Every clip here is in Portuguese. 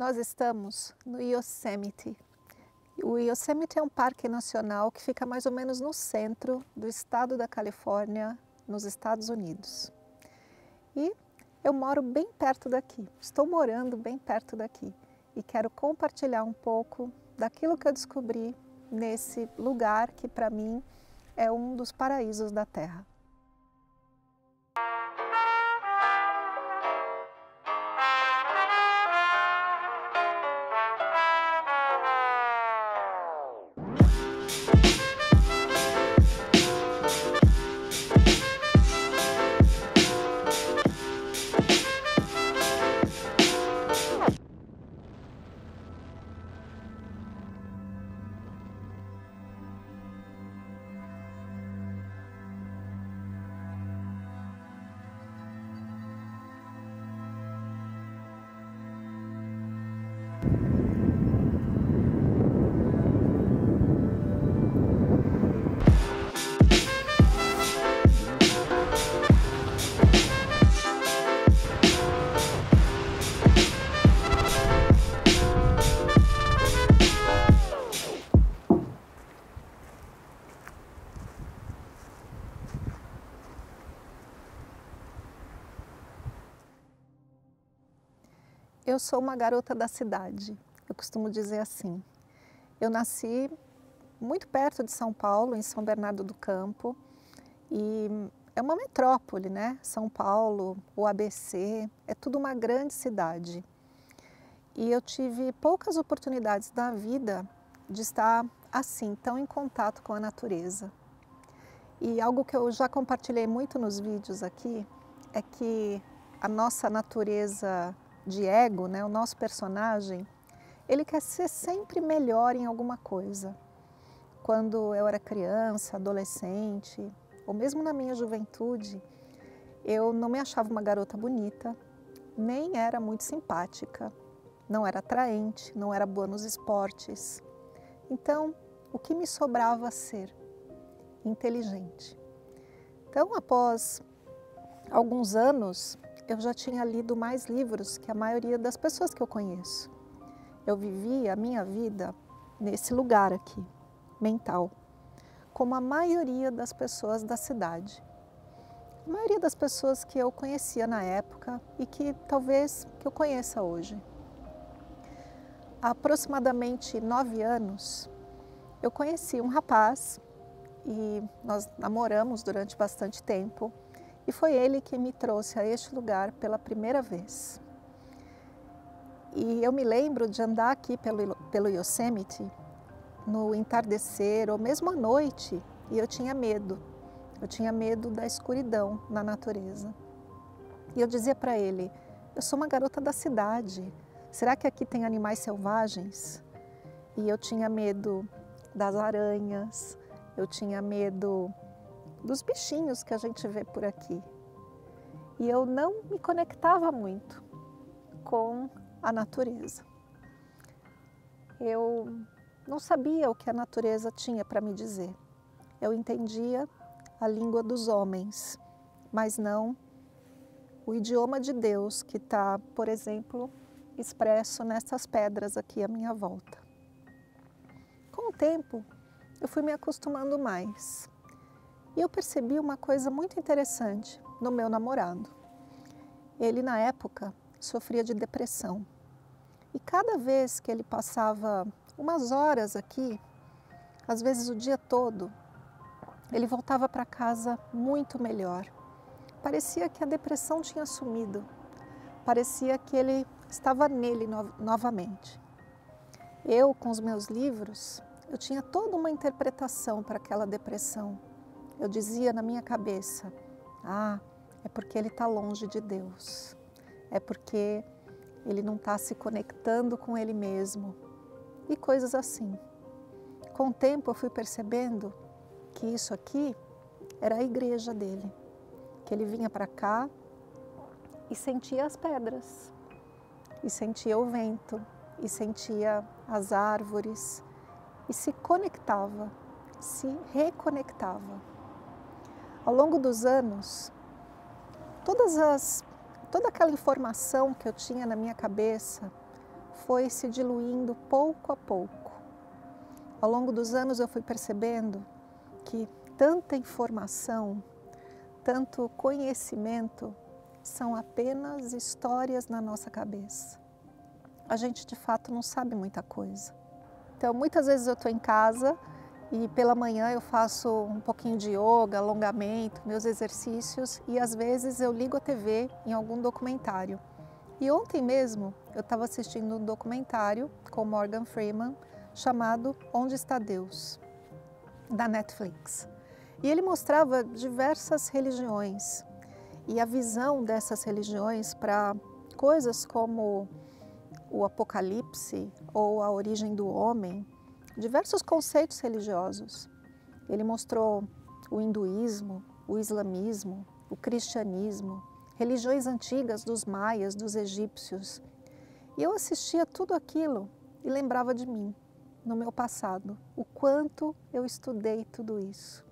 Nós estamos no Yosemite. O Yosemite é um parque nacional que fica mais ou menos no centro do estado da Califórnia, nos Estados Unidos. E eu moro bem perto daqui, estou morando bem perto daqui e quero compartilhar um pouco daquilo que eu descobri nesse lugar que para mim é um dos paraísos da Terra. Eu sou uma garota da cidade, eu costumo dizer assim. Eu nasci muito perto de São Paulo, em São Bernardo do Campo, e é uma metrópole, né? São Paulo, o ABC, é tudo uma grande cidade. E eu tive poucas oportunidades na vida de estar assim, tão em contato com a natureza. E algo que eu já compartilhei muito nos vídeos aqui é que a nossa natureza de ego, né, o nosso personagem, ele quer ser sempre melhor em alguma coisa. Quando eu era criança, adolescente, ou mesmo na minha juventude, eu não me achava uma garota bonita, nem era muito simpática, não era atraente, não era boa nos esportes. Então, o que me sobrava ser? Inteligente. Então, após alguns anos, eu já tinha lido mais livros que a maioria das pessoas que eu conheço. Eu vivia a minha vida nesse lugar aqui, mental, como a maioria das pessoas da cidade. A maioria das pessoas que eu conhecia na época e que talvez que eu conheça hoje. Há aproximadamente nove anos, eu conheci um rapaz e nós namoramos durante bastante tempo e foi ele que me trouxe a este lugar pela primeira vez. E eu me lembro de andar aqui pelo, pelo Yosemite no entardecer ou mesmo à noite e eu tinha medo. Eu tinha medo da escuridão na natureza. E eu dizia para ele: Eu sou uma garota da cidade. Será que aqui tem animais selvagens? E eu tinha medo das aranhas, eu tinha medo dos bichinhos que a gente vê por aqui. E eu não me conectava muito com a natureza. Eu não sabia o que a natureza tinha para me dizer. Eu entendia a língua dos homens, mas não o idioma de Deus que está, por exemplo, expresso nessas pedras aqui à minha volta. Com o tempo, eu fui me acostumando mais. E eu percebi uma coisa muito interessante no meu namorado. Ele, na época, sofria de depressão. E cada vez que ele passava umas horas aqui, às vezes o dia todo, ele voltava para casa muito melhor. Parecia que a depressão tinha sumido. Parecia que ele estava nele no novamente. Eu, com os meus livros, eu tinha toda uma interpretação para aquela depressão eu dizia na minha cabeça: ah, é porque ele está longe de Deus, é porque ele não está se conectando com ele mesmo e coisas assim. Com o tempo eu fui percebendo que isso aqui era a igreja dele, que ele vinha para cá e sentia as pedras, e sentia o vento, e sentia as árvores, e se conectava, se reconectava. Ao longo dos anos, todas as, toda aquela informação que eu tinha na minha cabeça foi se diluindo pouco a pouco. Ao longo dos anos eu fui percebendo que tanta informação, tanto conhecimento são apenas histórias na nossa cabeça. A gente de fato não sabe muita coisa. Então, muitas vezes eu estou em casa e pela manhã eu faço um pouquinho de yoga, alongamento, meus exercícios e às vezes eu ligo a TV em algum documentário. E ontem mesmo eu estava assistindo um documentário com Morgan Freeman chamado Onde está Deus, da Netflix. E ele mostrava diversas religiões e a visão dessas religiões para coisas como o Apocalipse ou a origem do homem, diversos conceitos religiosos. Ele mostrou o hinduísmo, o islamismo, o cristianismo, religiões antigas dos maias, dos egípcios. E eu assistia tudo aquilo e lembrava de mim, no meu passado, o quanto eu estudei tudo isso.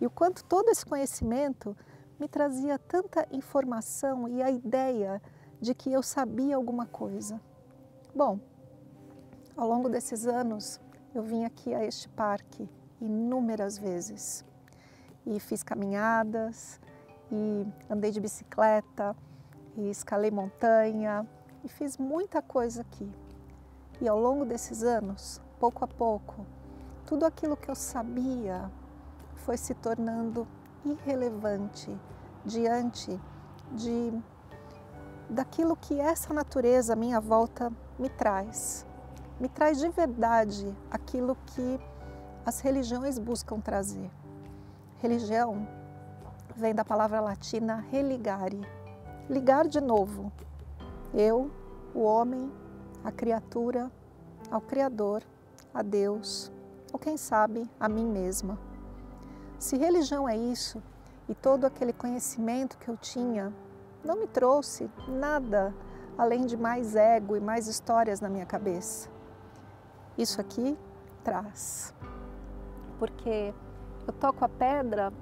E o quanto todo esse conhecimento me trazia tanta informação e a ideia de que eu sabia alguma coisa. Bom, ao longo desses anos, eu vim aqui a este parque inúmeras vezes e fiz caminhadas e andei de bicicleta e escalei montanha e fiz muita coisa aqui. E ao longo desses anos, pouco a pouco, tudo aquilo que eu sabia foi se tornando irrelevante diante de daquilo que essa natureza à minha volta me traz. Me traz de verdade aquilo que as religiões buscam trazer. Religião vem da palavra latina religare, ligar de novo. Eu, o homem, a criatura, ao Criador, a Deus, ou quem sabe a mim mesma. Se religião é isso, e todo aquele conhecimento que eu tinha não me trouxe nada além de mais ego e mais histórias na minha cabeça. Isso aqui traz. Porque eu toco a pedra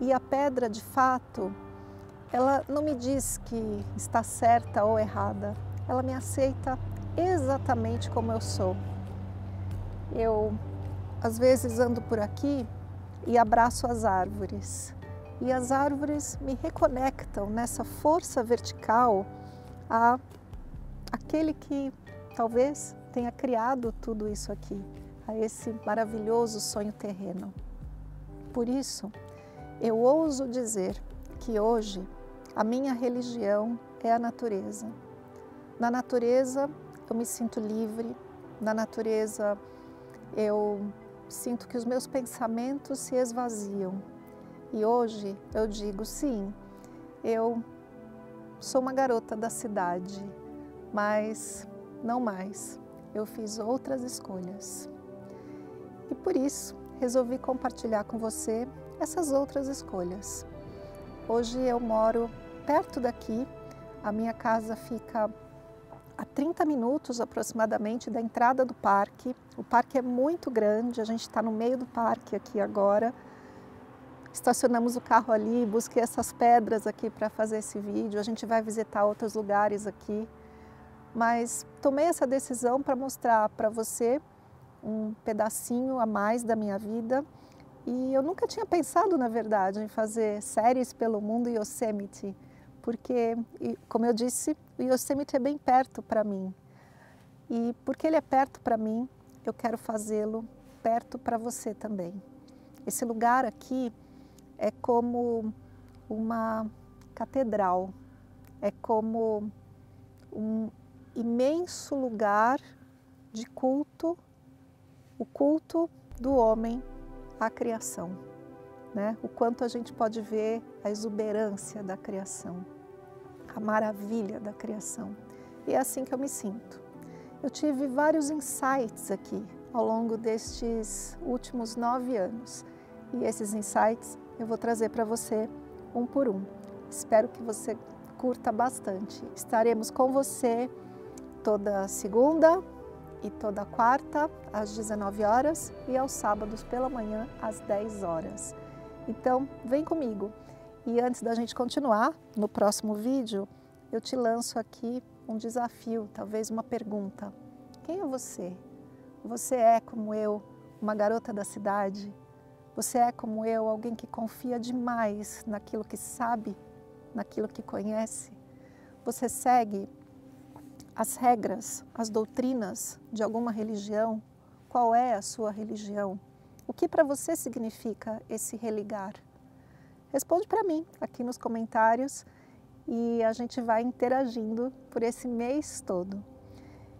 e a pedra de fato, ela não me diz que está certa ou errada. Ela me aceita exatamente como eu sou. Eu às vezes ando por aqui e abraço as árvores. E as árvores me reconectam nessa força vertical a aquele que talvez tenha criado tudo isso aqui, a esse maravilhoso sonho terreno. Por isso, eu ouso dizer que hoje a minha religião é a natureza. Na natureza eu me sinto livre, na natureza eu sinto que os meus pensamentos se esvaziam. E hoje eu digo sim, eu sou uma garota da cidade, mas não mais. Eu fiz outras escolhas. E por isso resolvi compartilhar com você essas outras escolhas. Hoje eu moro perto daqui, a minha casa fica a 30 minutos aproximadamente da entrada do parque. O parque é muito grande, a gente está no meio do parque aqui agora. Estacionamos o carro ali, busquei essas pedras aqui para fazer esse vídeo. A gente vai visitar outros lugares aqui. Mas tomei essa decisão para mostrar para você um pedacinho a mais da minha vida. E eu nunca tinha pensado, na verdade, em fazer séries pelo mundo Yosemite porque, como eu disse, o Yosemite é bem perto para mim. E porque ele é perto para mim, eu quero fazê-lo perto para você também. Esse lugar aqui é como uma catedral, é como um imenso lugar de culto, o culto do homem à criação. Né? O quanto a gente pode ver a exuberância da criação a maravilha da criação. E é assim que eu me sinto. Eu tive vários insights aqui ao longo destes últimos nove anos e esses insights eu vou trazer para você um por um. Espero que você curta bastante. Estaremos com você toda segunda e toda quarta às 19 horas e aos sábados pela manhã às 10 horas. Então, vem comigo. E antes da gente continuar, no próximo vídeo, eu te lanço aqui um desafio, talvez uma pergunta. Quem é você? Você é como eu, uma garota da cidade? Você é como eu, alguém que confia demais naquilo que sabe, naquilo que conhece? Você segue as regras, as doutrinas de alguma religião? Qual é a sua religião? O que para você significa esse religar? Responde para mim aqui nos comentários e a gente vai interagindo por esse mês todo.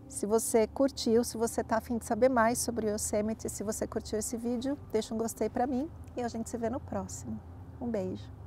Se você curtiu, se você está afim de saber mais sobre o Yosemite, se você curtiu esse vídeo, deixa um gostei para mim e a gente se vê no próximo. Um beijo!